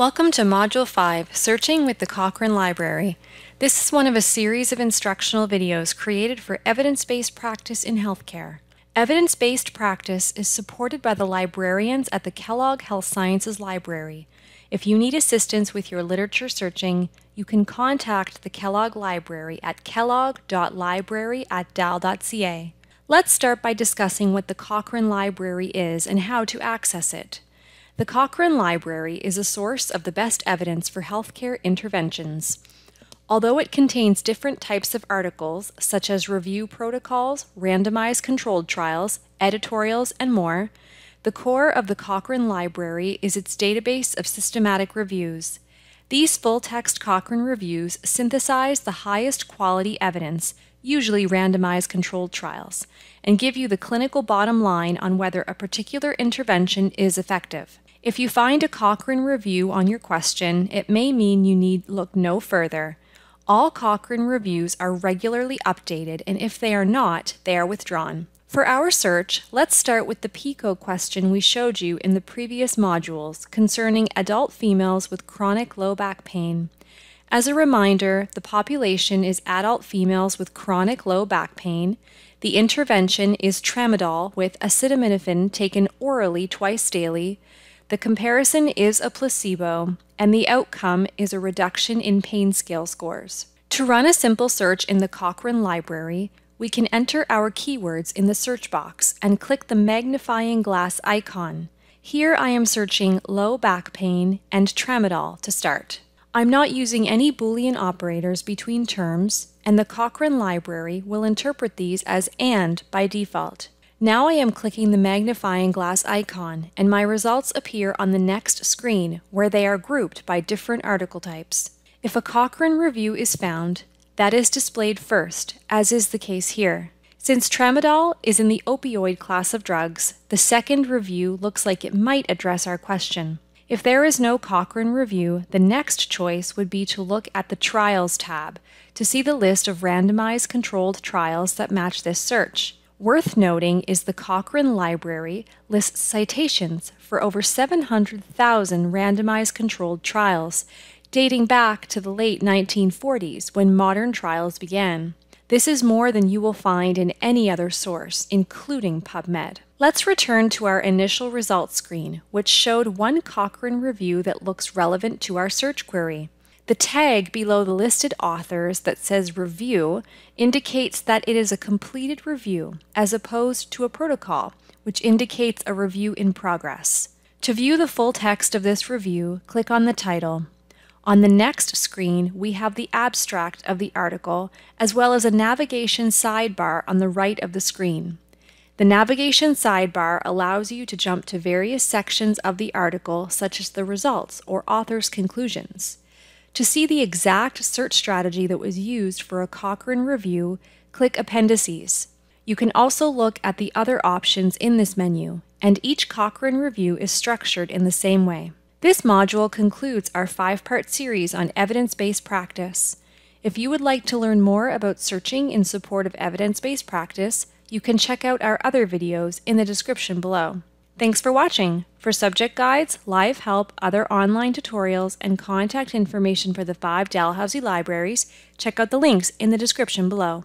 Welcome to Module 5, Searching with the Cochrane Library. This is one of a series of instructional videos created for evidence-based practice in healthcare. Evidence-based practice is supported by the librarians at the Kellogg Health Sciences Library. If you need assistance with your literature searching, you can contact the Kellogg Library at kellogg.library at dal.ca. Let's start by discussing what the Cochrane Library is and how to access it. The Cochrane Library is a source of the best evidence for healthcare interventions. Although it contains different types of articles, such as review protocols, randomized controlled trials, editorials, and more, the core of the Cochrane Library is its database of systematic reviews. These full-text Cochrane reviews synthesize the highest quality evidence, usually randomized controlled trials, and give you the clinical bottom line on whether a particular intervention is effective. If you find a Cochrane review on your question, it may mean you need look no further. All Cochrane reviews are regularly updated, and if they are not, they are withdrawn. For our search, let's start with the PICO question we showed you in the previous modules concerning adult females with chronic low back pain. As a reminder, the population is adult females with chronic low back pain. The intervention is tramadol with acetaminophen taken orally twice daily. The comparison is a placebo, and the outcome is a reduction in pain scale scores. To run a simple search in the Cochrane Library, we can enter our keywords in the search box and click the magnifying glass icon. Here I am searching low back pain and tramadol to start. I'm not using any Boolean operators between terms, and the Cochrane Library will interpret these as AND by default. Now I am clicking the magnifying glass icon and my results appear on the next screen where they are grouped by different article types. If a Cochrane review is found, that is displayed first, as is the case here. Since tramadol is in the opioid class of drugs, the second review looks like it might address our question. If there is no Cochrane review, the next choice would be to look at the Trials tab to see the list of randomized controlled trials that match this search. Worth noting is the Cochrane Library lists citations for over 700,000 randomized controlled trials, dating back to the late 1940s when modern trials began. This is more than you will find in any other source, including PubMed. Let's return to our initial results screen, which showed one Cochrane review that looks relevant to our search query. The tag below the listed authors that says review indicates that it is a completed review as opposed to a protocol, which indicates a review in progress. To view the full text of this review, click on the title. On the next screen, we have the abstract of the article, as well as a navigation sidebar on the right of the screen. The navigation sidebar allows you to jump to various sections of the article, such as the results or author's conclusions. To see the exact search strategy that was used for a Cochrane review, click Appendices. You can also look at the other options in this menu, and each Cochrane review is structured in the same way. This module concludes our five-part series on evidence-based practice. If you would like to learn more about searching in support of evidence-based practice, you can check out our other videos in the description below. Thanks for watching. For subject guides, live help, other online tutorials, and contact information for the five Dalhousie libraries, check out the links in the description below.